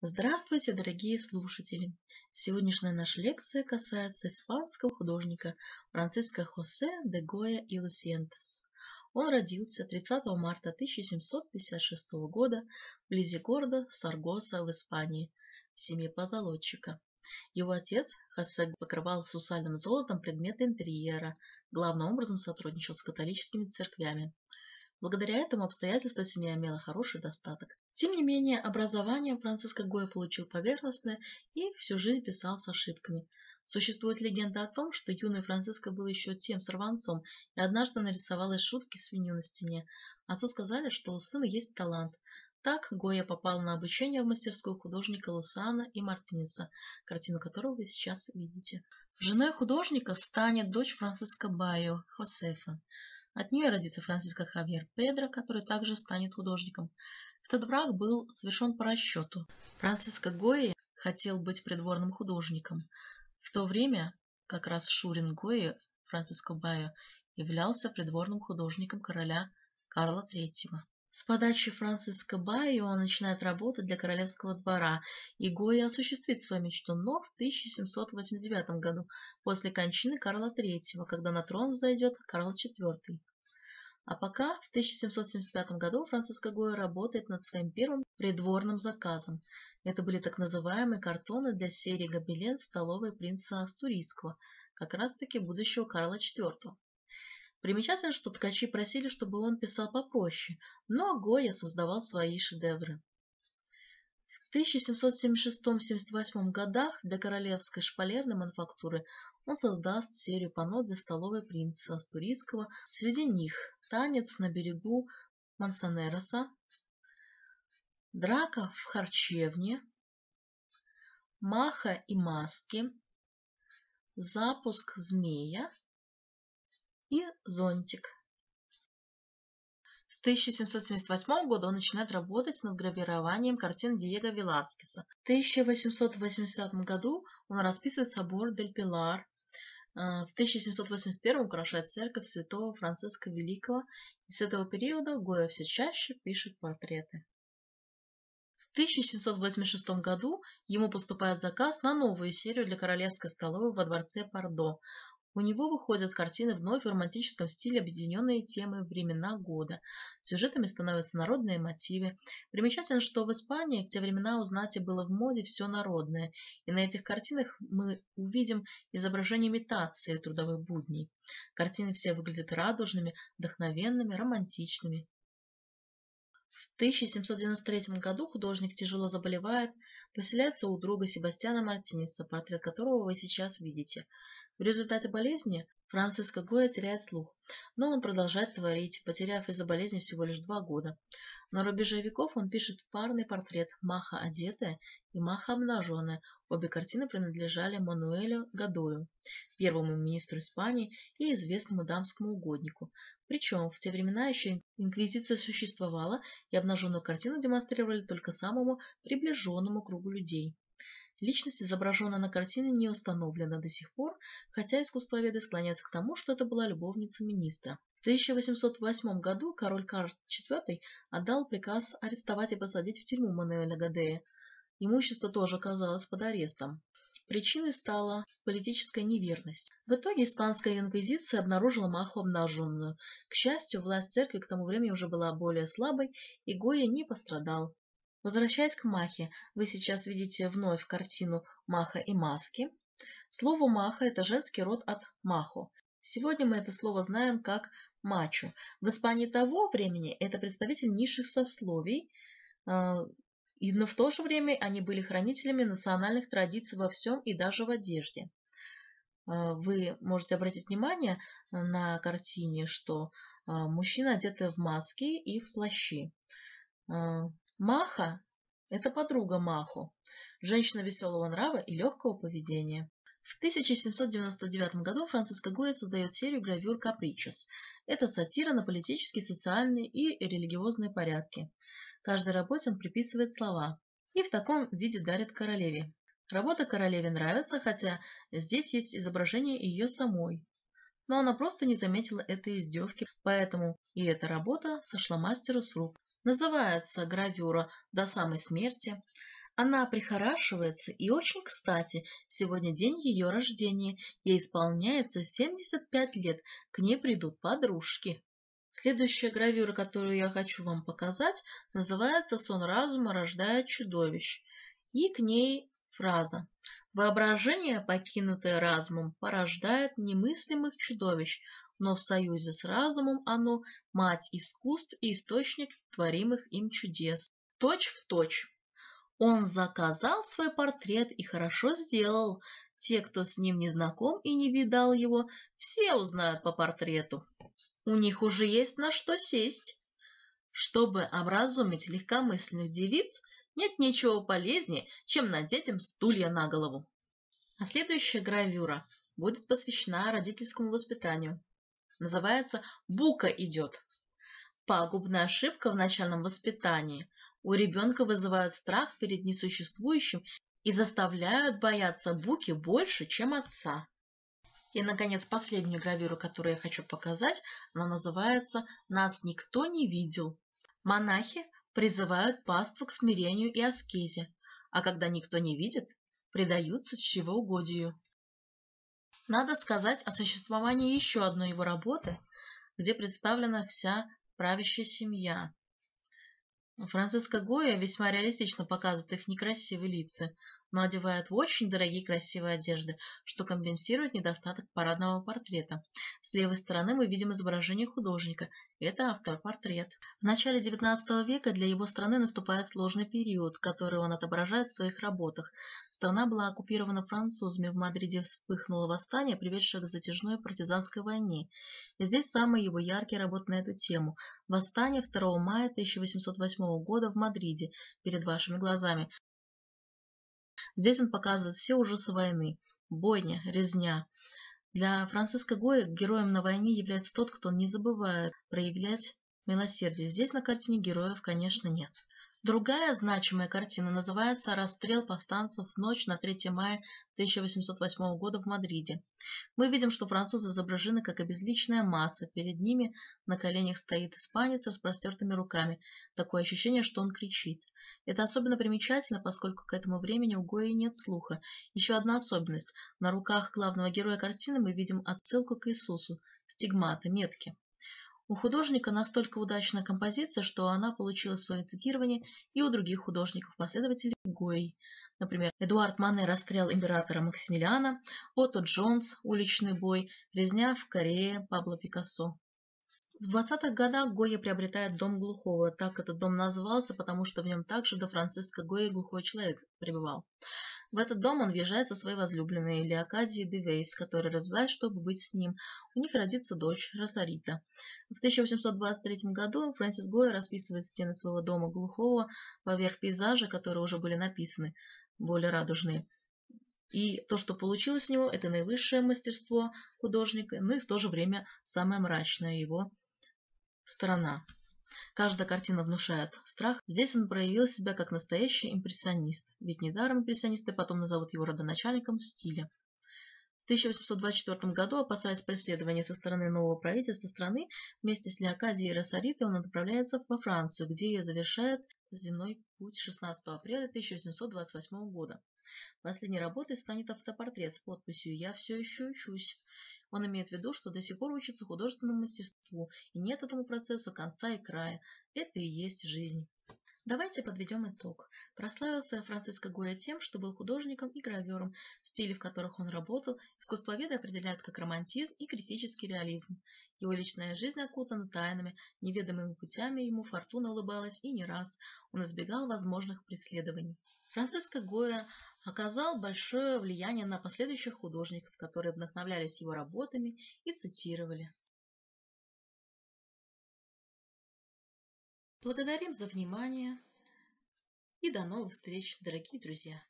Здравствуйте, дорогие слушатели! Сегодняшняя наша лекция касается испанского художника Франциско Хосе де Гоя и Лусиентес. Он родился 30 марта 1756 года вблизи города Саргоса в Испании в семье позолотчика. Его отец Хосе покрывал сусальным золотом предметы интерьера, главным образом сотрудничал с католическими церквями. Благодаря этому обстоятельству семья имела хороший достаток. Тем не менее, образование Франциско Гоя получил поверхностное и всю жизнь писал с ошибками. Существует легенда о том, что юный Франциско был еще тем сорванцом и однажды нарисовал из шутки свинью на стене. Отцу сказали, что у сына есть талант. Так Гоя попал на обучение в мастерскую художника Лусана и Мартинеса, картину которого вы сейчас видите. Женой художника станет дочь Франциско Байо, Хосефа. От нее родится Франциско Хавьер Педро, который также станет художником. Этот брак был совершен по расчету. Франциско Гои хотел быть придворным художником. В то время как раз Шурин Гои, Франциско Байо, являлся придворным художником короля Карла III. С подачи Франциска Байо он начинает работать для королевского двора, и Гоя осуществит свою мечту, но в 1789 году, после кончины Карла III, когда на трон зайдет Карл IV. А пока в 1775 году Франциско Гоя работает над своим первым придворным заказом. Это были так называемые картоны для серии гобелен столовой принца Астурийского, как раз-таки будущего Карла IV. Примечательно, что ткачи просили, чтобы он писал попроще, но Гоя создавал свои шедевры. В 1776-78 годах для королевской шпалерной мануфактуры он создаст серию панно для столовой принца Астурийского. Среди них «Танец на берегу Мансанероса», «Драка в харчевне», «Маха и маски», «Запуск змея», и зонтик. С 1778 года он начинает работать над гравированием картин Диего Веласкеса. В 1880 году он расписывает собор Дель Пилар. Э, в 1781 украшает церковь святого Франциска Великого, и с этого периода Гоя все чаще пишет портреты. В 1786 году ему поступает заказ на новую серию для королевской столовой во дворце Пардо. У него выходят картины вновь в романтическом стиле, объединенные темой времена года. Сюжетами становятся народные мотивы. Примечательно, что в Испании в те времена у знати было в моде все народное, и на этих картинах мы увидим изображение имитации трудовых будней. Картины все выглядят радужными, вдохновенными, романтичными. В 1793 году художник тяжело заболевает, поселяется у друга Себастьяна Мартинеса, портрет которого вы сейчас видите. В результате болезни Франциско Гоя теряет слух, но он продолжает творить, потеряв из-за болезни всего лишь два года. На рубеже веков он пишет парный портрет «Маха одетая» и «Маха обнаженная». Обе картины принадлежали Мануэлю Гадою, первому министру Испании и известному дамскому угоднику. Причем в те времена еще инквизиция существовала, и обнаженную картину демонстрировали только самому приближенному кругу людей. Личность, изображенная на картине, не установлена до сих пор, хотя искусствоведы склоняются к тому, что это была любовница министра. В 1808 году король Карл IV отдал приказ арестовать и посадить в тюрьму Мануэля Гадея. Имущество тоже оказалось под арестом. Причиной стала политическая неверность. В итоге испанская инквизиция обнаружила Маху обнаженную. К счастью, власть церкви к тому времени уже была более слабой, и Гоя не пострадал. Возвращаясь к Махе, вы сейчас видите вновь картину «Маха и маски». Слово «маха» – это женский род от «махо». Сегодня мы это слово знаем как «мачо». В Испании того времени это представитель низших сословий, э, и, но в то же время они были хранителями национальных традиций во всем и даже в одежде. Э, вы можете обратить внимание на картине, что э, мужчина одеты в маски и в плащи. Маха – это подруга Маху, женщина веселого нрава и легкого поведения. В 1799 году Франциско Гоя создает серию гравюр «Капричос». Это сатира на политические, социальные и религиозные порядки. Каждой работе он приписывает слова и в таком виде дарит королеве. Работа королеве нравится, хотя здесь есть изображение ее самой. Но она просто не заметила этой издевки, поэтому и эта работа сошла мастеру с рук. Называется гравюра «До самой смерти». Она прихорашивается, и очень кстати, сегодня день ее рождения, ей исполняется 75 лет, к ней придут подружки. Следующая гравюра, которую я хочу вам показать, называется «Сон разума рождает чудовищ». И к ней фраза «Воображение, покинутое разумом, порождает немыслимых чудовищ, но в союзе с разумом оно – мать искусств и источник творимых им чудес». Точь в точь. Он заказал свой портрет и хорошо сделал. Те, кто с ним не знаком и не видал его, все узнают по портрету. У них уже есть на что сесть. Чтобы образумить легкомысленных девиц, нет ничего полезнее, чем надеть им стулья на голову. А следующая гравюра будет посвящена родительскому воспитанию. Называется «Бука идет». Пагубная ошибка в начальном воспитании. У ребенка вызывают страх перед несуществующим и заставляют бояться Буки больше, чем отца. И, наконец, последнюю гравюру, которую я хочу показать, она называется «Нас никто не видел». Монахи призывают паству к смирению и аскезе, а когда никто не видит, предаются чревоугодию. Надо сказать о существовании еще одной его работы, где представлена вся правящая семья. Франциско Гоя весьма реалистично показывает их некрасивые лица, но одевает в очень дорогие красивые одежды, что компенсирует недостаток парадного портрета. С левой стороны мы видим изображение художника. Это автор-портрет. В начале XIX века для его страны наступает сложный период, который он отображает в своих работах. Страна была оккупирована французами, в Мадриде вспыхнуло восстание, приведшее к затяжной партизанской войне. И здесь самые его яркие работы на эту тему. Восстание 2 мая 1808 года в Мадриде, перед вашими глазами, Здесь он показывает все ужасы войны. Бойня, резня. Для Франциска Гоя героем на войне является тот, кто не забывает проявлять милосердие. Здесь на картине героев, конечно, нет. Другая значимая картина называется «Расстрел повстанцев в ночь на 3 мая 1808 года в Мадриде». Мы видим, что французы изображены как обезличенная масса. Перед ними на коленях стоит испанец с распростертыми руками. Такое ощущение, что он кричит. Это особенно примечательно, поскольку к этому времени у Гои нет слуха. Еще одна особенность. На руках главного героя картины мы видим отсылку к Иисусу. Стигматы, метки. У художника настолько удачная композиция, что она получила свое цитирование и у других художников-последователей Гои. Например, Эдуард Мане «Расстрел императора Максимилиана», Отто Джонс «Уличный бой», «Резня в Корее» Пабло Пикассо. В 20-х годах Гойя приобретает дом глухого. Так этот дом назывался, потому что в нем также до Франциска Гойя глухой человек пребывал. В этот дом он въезжает со своей возлюбленной Леокадией де Вейс, которая развивает, чтобы быть с ним. У них родится дочь Росарита. В 1823 году Фрэнсис Гойя расписывает стены своего дома глухого поверх пейзажа, которые уже были написаны, более радужные. И то, что получилось у него, это наивысшее мастерство художника, но и в то же время самое мрачное его сторона. Каждая картина внушает страх. Здесь он проявил себя как настоящий импрессионист, ведь недаром импрессионисты потом назовут его родоначальником стиля. В 1824 году, опасаясь преследования со стороны нового правительства страны, вместе с Леокадией Росаритой он отправляется во Францию, где ее завершает земной путь 16 апреля 1828 года. Последней работой станет автопортрет с подписью «Я все еще учусь». Он имеет в виду, что до сих пор учится художественному мастерству, и нет этому процессу конца и края. Это и есть жизнь. Давайте подведем итог. Прославился Франциско Гоя тем, что был художником и гравером, стили, в которых он работал, искусствоведы определяют как романтизм и критический реализм. Его личная жизнь окутана тайнами, неведомыми путями ему фортуна улыбалась и не раз. Он избегал возможных преследований. Франциско Гоя оказал большое влияние на последующих художников, которые вдохновлялись его работами и цитировали. Благодарим за внимание и до новых встреч, дорогие друзья!